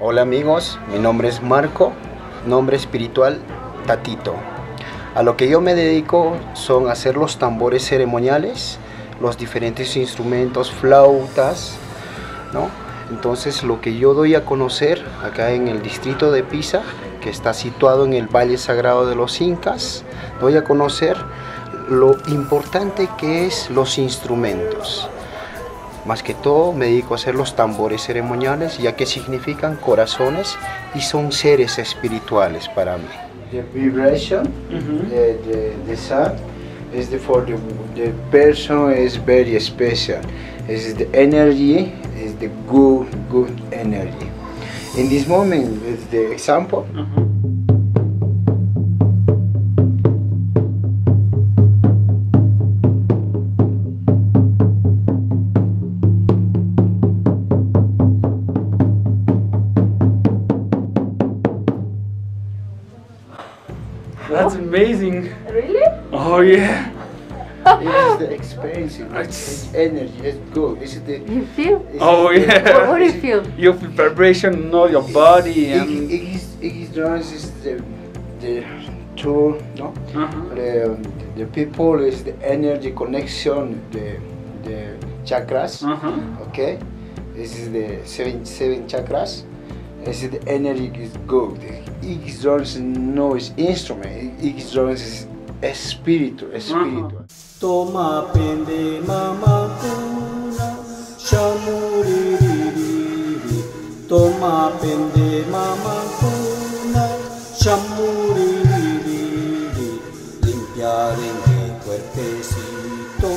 Hola amigos, mi nombre es Marco, nombre espiritual Tatito. A lo que yo me dedico son hacer los tambores ceremoniales, los diferentes instrumentos, flautas, ¿no? Entonces lo que yo doy a conocer acá en el distrito de Pisa, que está situado en el Valle Sagrado de los Incas, doy a conocer lo importante que es los instrumentos. Más que todo me dedico a hacer los tambores ceremoniales, ya que significan corazones y son seres espirituales para mí. The vibration, the, the, the sound, is the, for the, the person is very special. Is the energy, is the good, good energy. In this moment, is the example. That's amazing. Really? Oh yeah. It is the expensive, It's- it's energy, it's good. This is the You feel? Oh is the- yeah. What, what do you feel? You feel vibration in all your body and. Iggy, Iggy drums is the the tour, no? Uh-huh. The, the people is the energy connection, the the chakras. Uh-huh. Okay, this is the seven seven chakras. I said the energy is good. X drums no instrument. X drums a spirit, a spirit. Uh-huh. Toma pende mama kuna. Toma pende mama kuna. Limpiar en mi cuerpecito.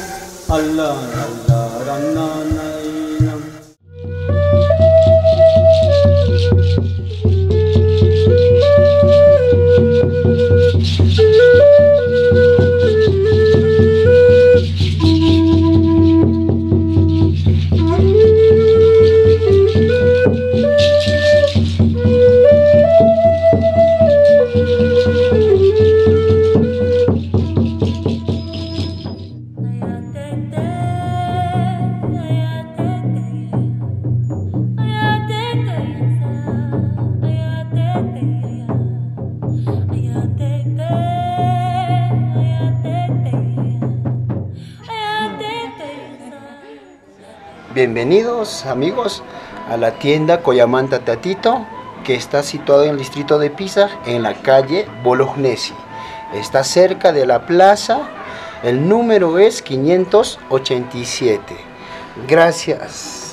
Bienvenidos amigos a la tienda Coyamanta Tatito que está situado en el distrito de Pisa en la calle Bolognesi. Está cerca de la plaza. El número es 587. Gracias.